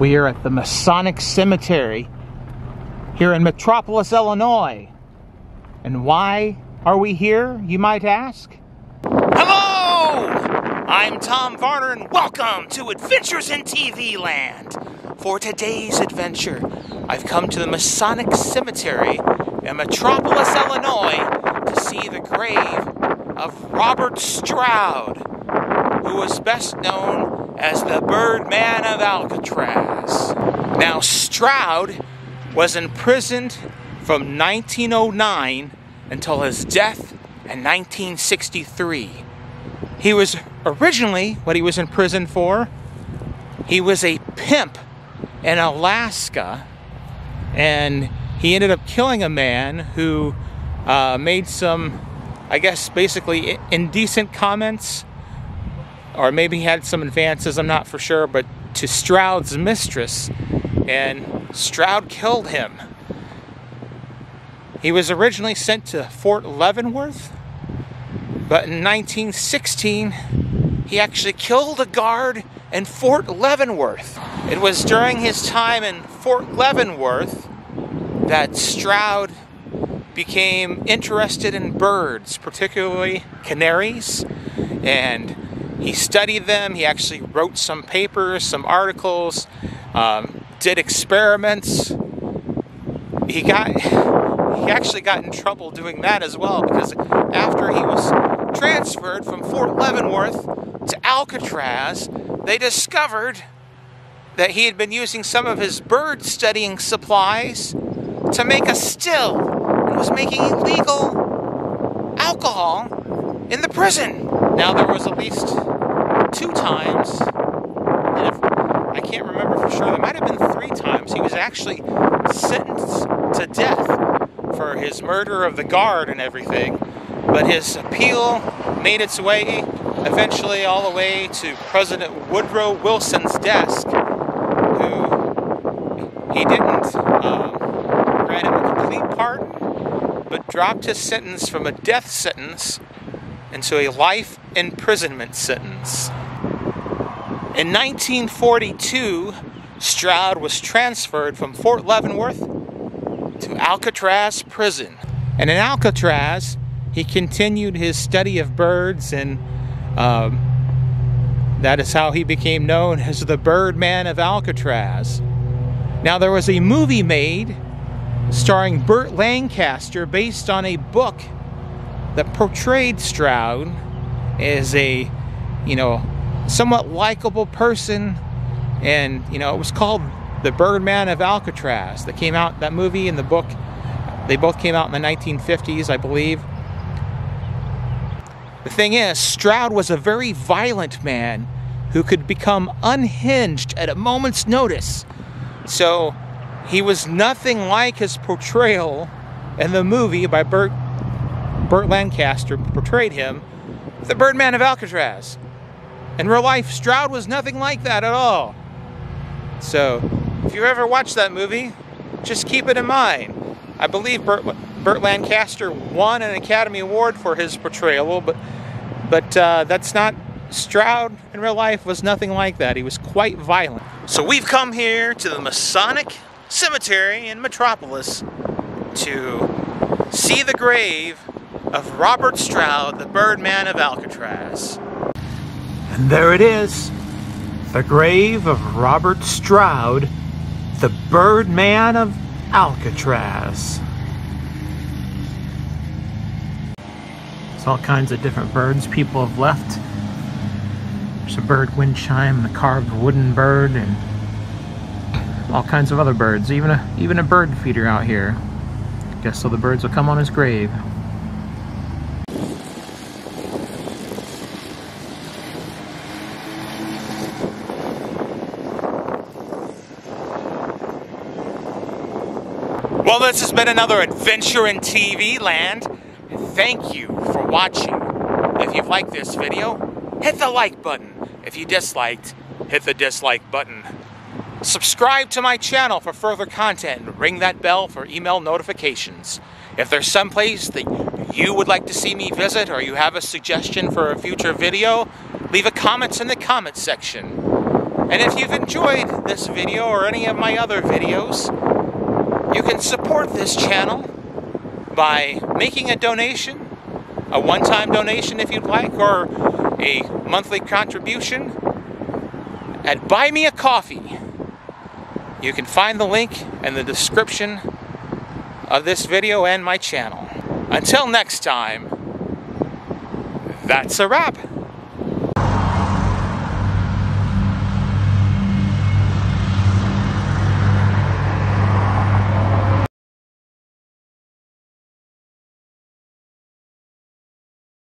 We are at the Masonic Cemetery here in Metropolis, Illinois. And why are we here, you might ask? Hello! I'm Tom Varner, and welcome to Adventures in TV Land. For today's adventure, I've come to the Masonic Cemetery in Metropolis, Illinois to see the grave of Robert Stroud, who was best known as the Birdman of Alcatraz. Now, Stroud was imprisoned from 1909 until his death in 1963. He was originally what he was in prison for. He was a pimp in Alaska, and he ended up killing a man who uh, made some, I guess, basically indecent comments, or maybe had some advances, I'm not for sure, but to Stroud's mistress, and Stroud killed him. He was originally sent to Fort Leavenworth, but in 1916, he actually killed a guard in Fort Leavenworth. It was during his time in Fort Leavenworth that Stroud became interested in birds, particularly canaries, and he studied them. He actually wrote some papers, some articles, um, did experiments. He got he actually got in trouble doing that as well because after he was transferred from Fort Leavenworth to Alcatraz, they discovered that he had been using some of his bird studying supplies to make a still and was making illegal alcohol in the prison. Now, there was at least two times, and if, I can't remember for sure, there might have been three times, he was actually sentenced to death for his murder of the guard and everything. But his appeal made its way eventually all the way to President Woodrow Wilson's desk, who he didn't um, grant him a complete pardon, but dropped his sentence from a death sentence into a life imprisonment sentence. In 1942, Stroud was transferred from Fort Leavenworth to Alcatraz Prison. And in Alcatraz, he continued his study of birds, and um, that is how he became known as the Birdman of Alcatraz. Now, there was a movie made starring Burt Lancaster based on a book that portrayed Stroud as a, you know, somewhat likable person. And, you know, it was called The Birdman of Alcatraz. That came out, that movie and the book, they both came out in the 1950s, I believe. The thing is, Stroud was a very violent man who could become unhinged at a moment's notice. So he was nothing like his portrayal in the movie by Burt, Burt Lancaster portrayed him, the Birdman of Alcatraz. In real life, Stroud was nothing like that at all. So, if you ever watch that movie, just keep it in mind. I believe Burt, Burt Lancaster won an Academy Award for his portrayal, but but uh, that's not Stroud in real life was nothing like that. He was quite violent. So we've come here to the Masonic Cemetery in Metropolis to see the grave of Robert Stroud, the Birdman of Alcatraz. And there it is, the grave of Robert Stroud, the Birdman of Alcatraz. There's all kinds of different birds people have left. There's a bird wind chime, a carved wooden bird, and all kinds of other birds. Even a even a bird feeder out here. Guess so the birds will come on his grave. Well, this has been another adventure in TV land. Thank you for watching. If you've liked this video, hit the like button. If you disliked, hit the dislike button. Subscribe to my channel for further content and ring that bell for email notifications. If there's some place that you would like to see me visit or you have a suggestion for a future video, leave a comment in the comment section. And if you've enjoyed this video or any of my other videos, you can support this channel by making a donation, a one-time donation if you'd like, or a monthly contribution at Buy Me a Coffee. You can find the link in the description of this video and my channel. Until next time, that's a wrap.